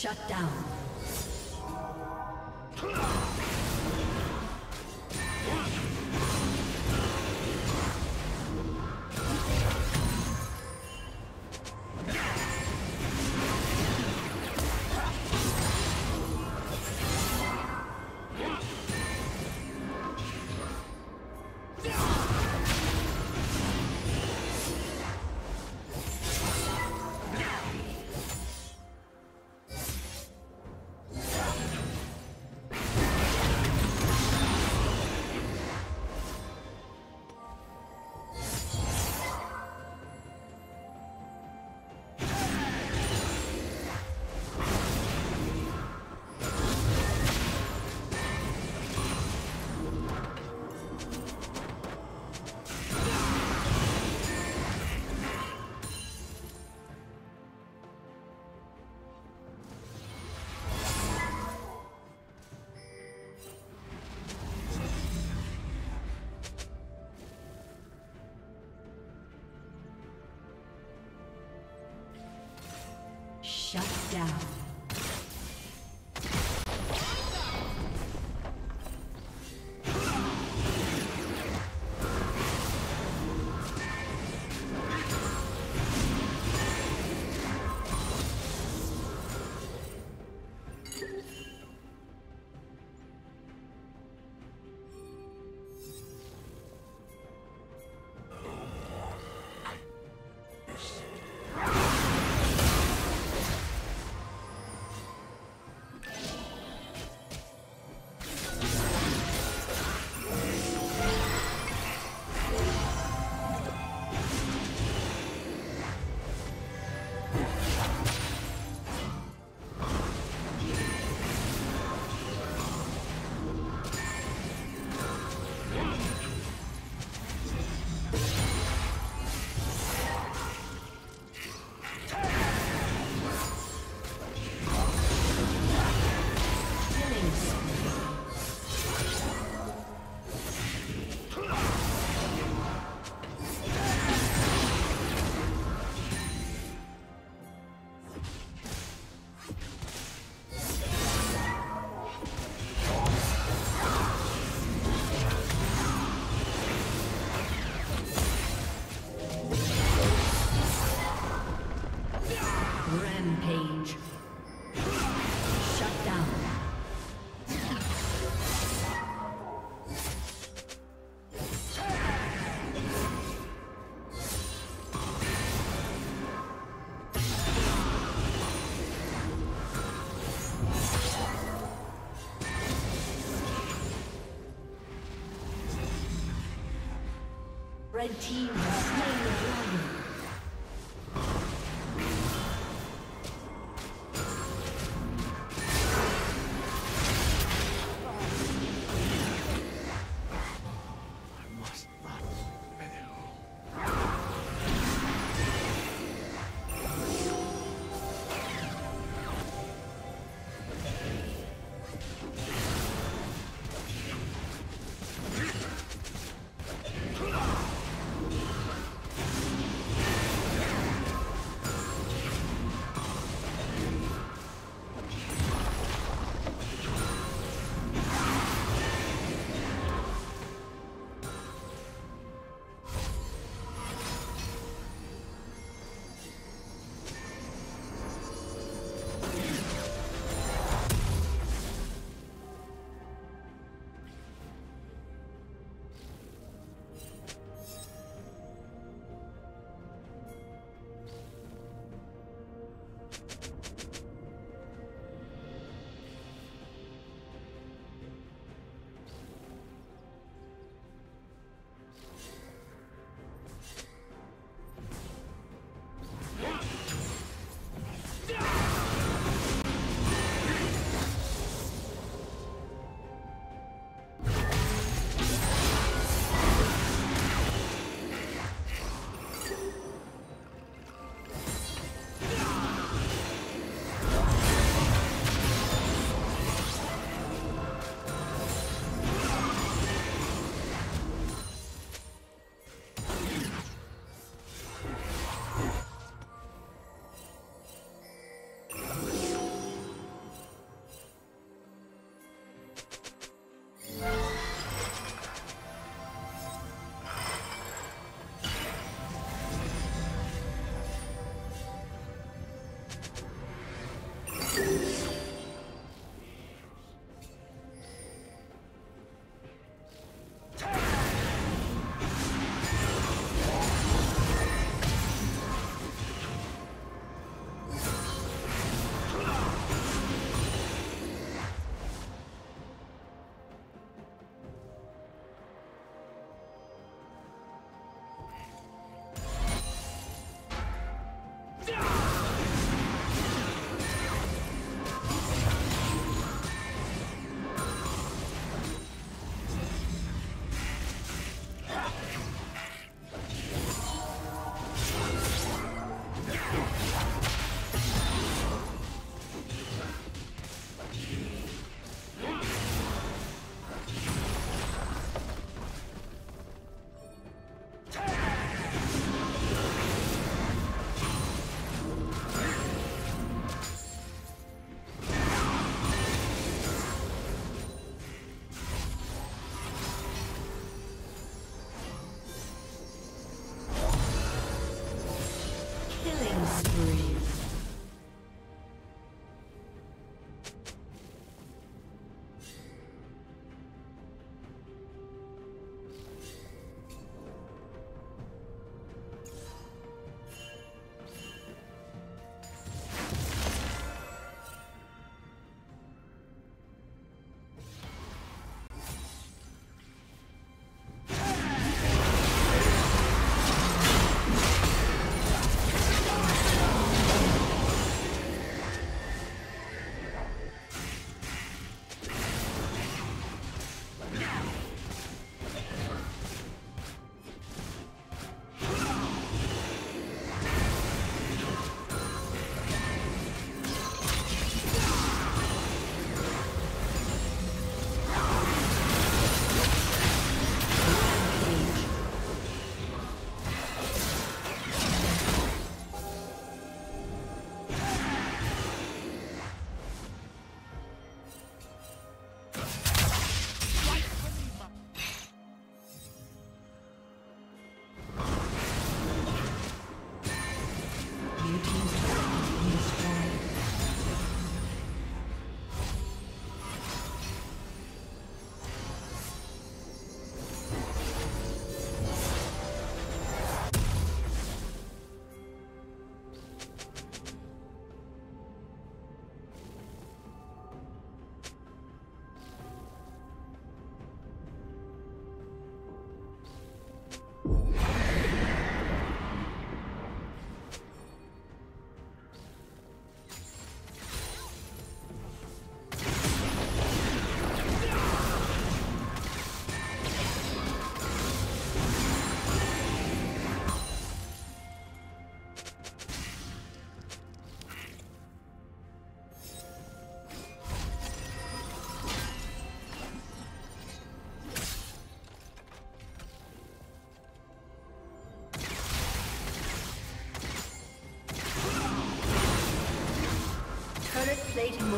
Shut down. Shut down. Red team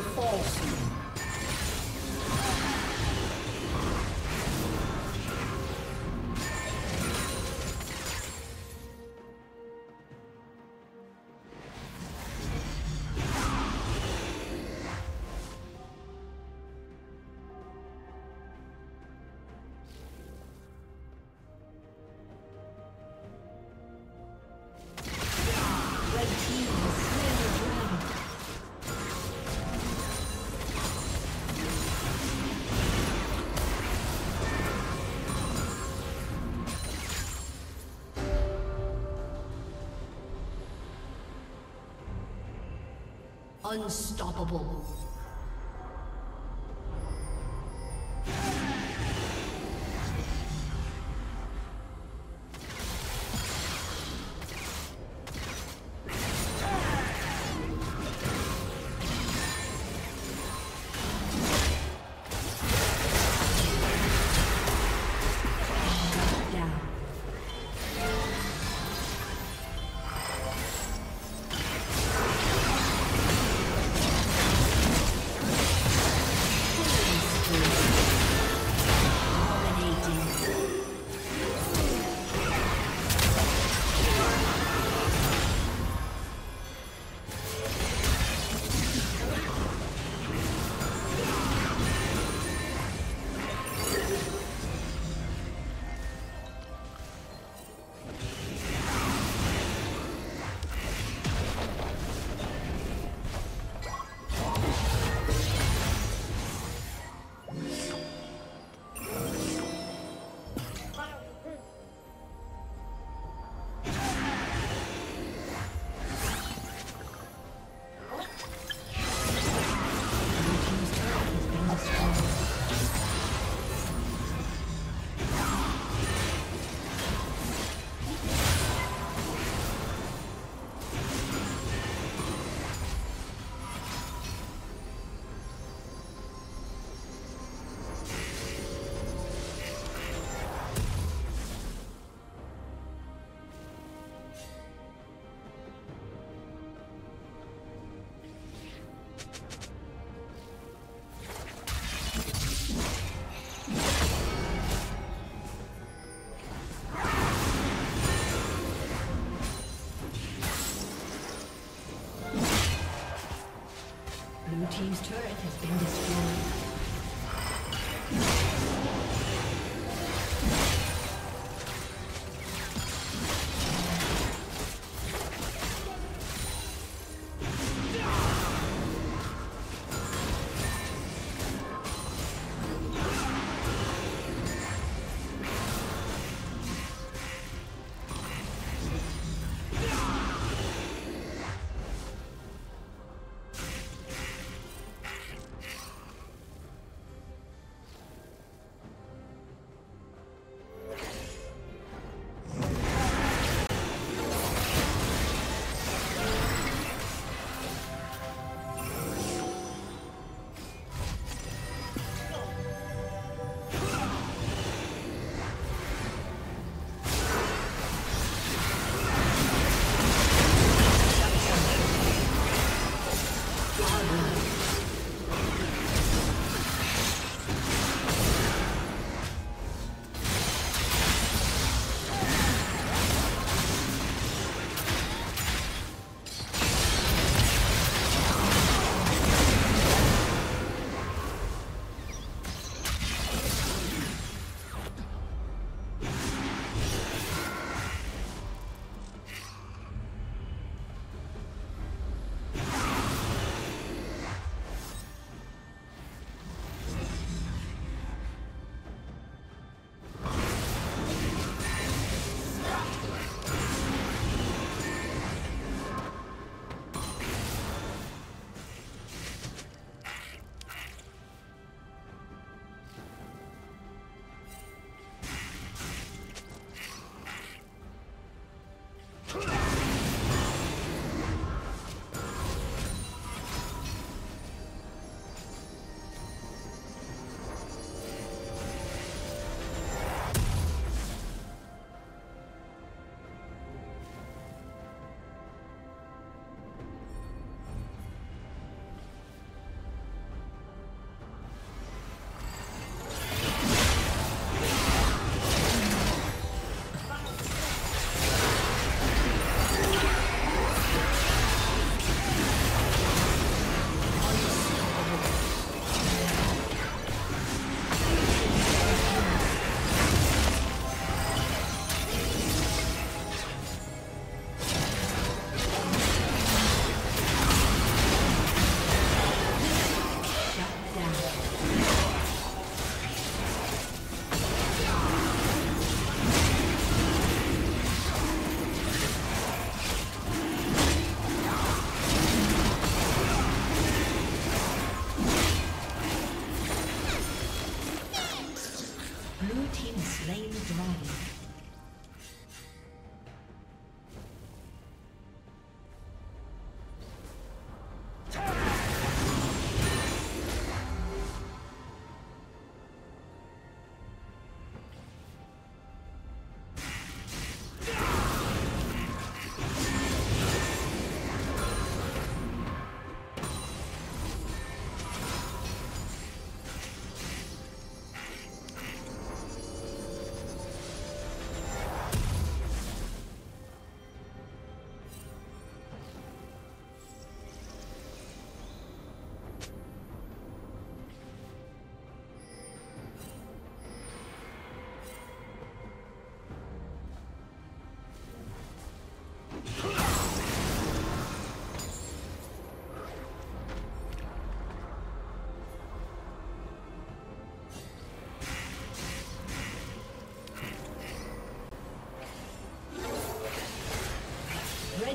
plating will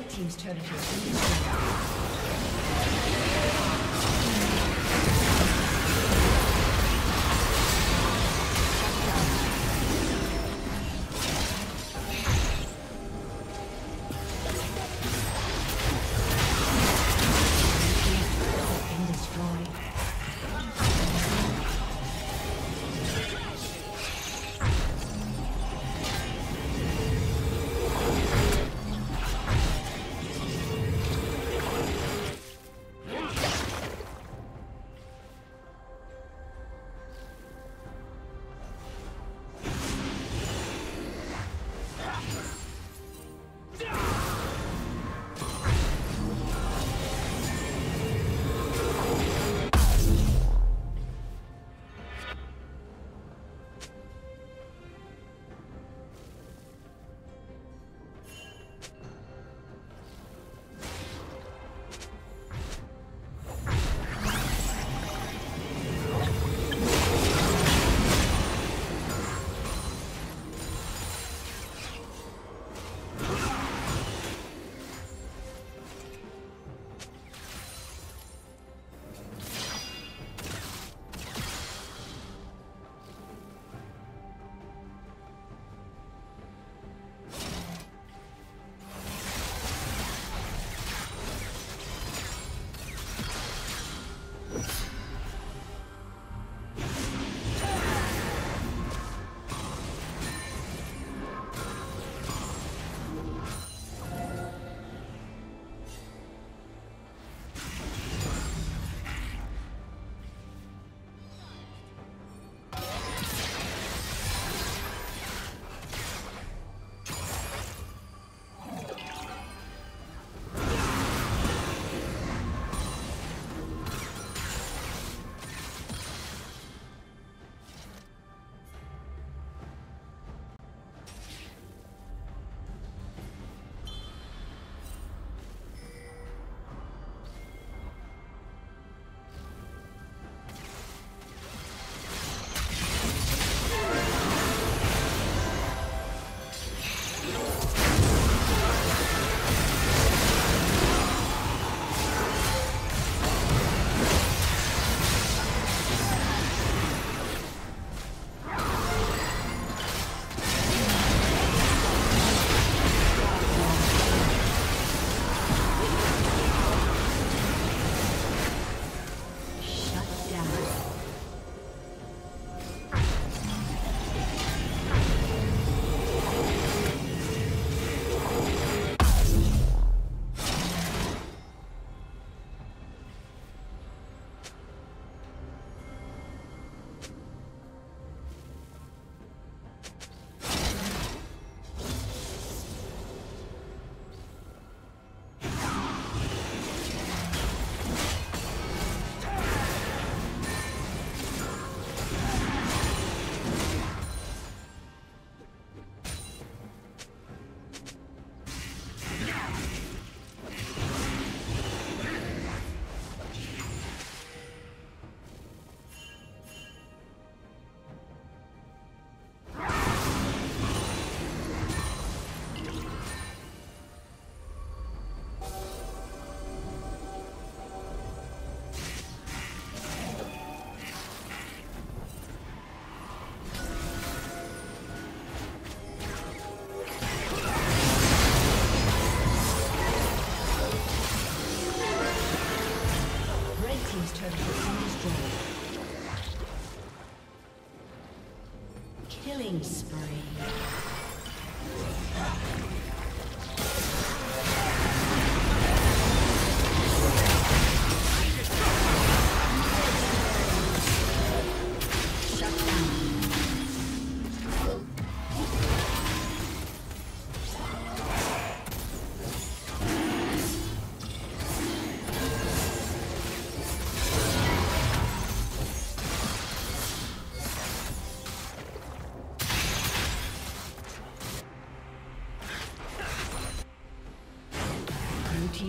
team's turret has been.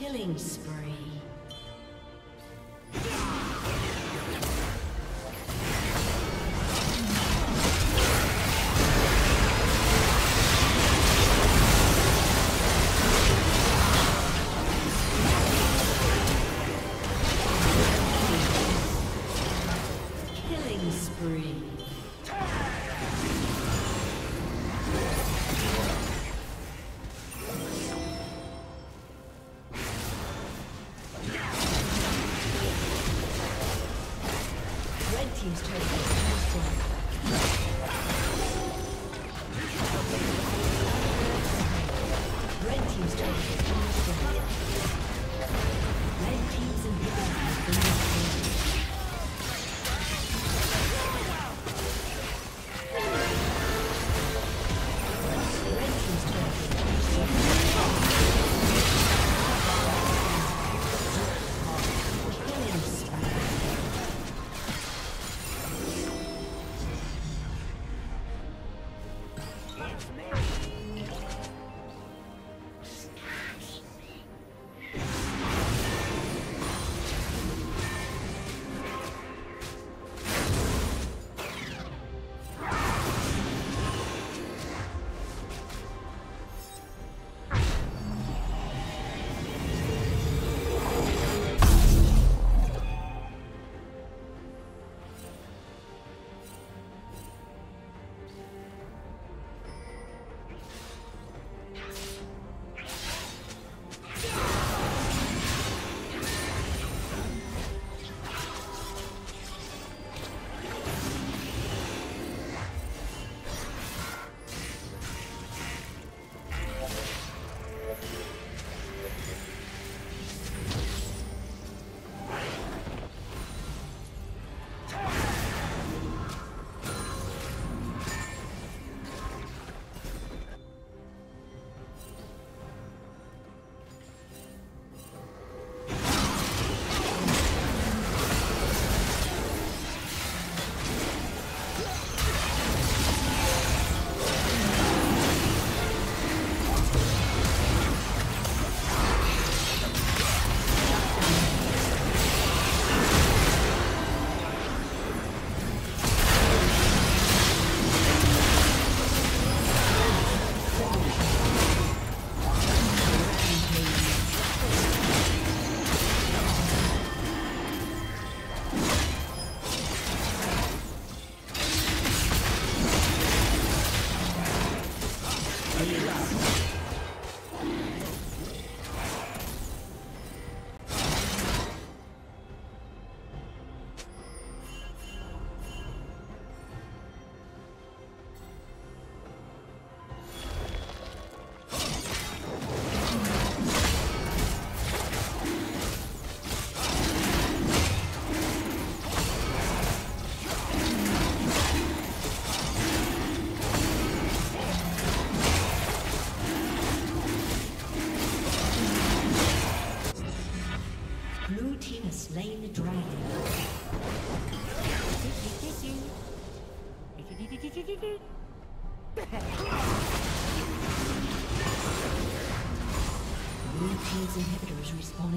Killing spree.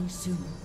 Soon.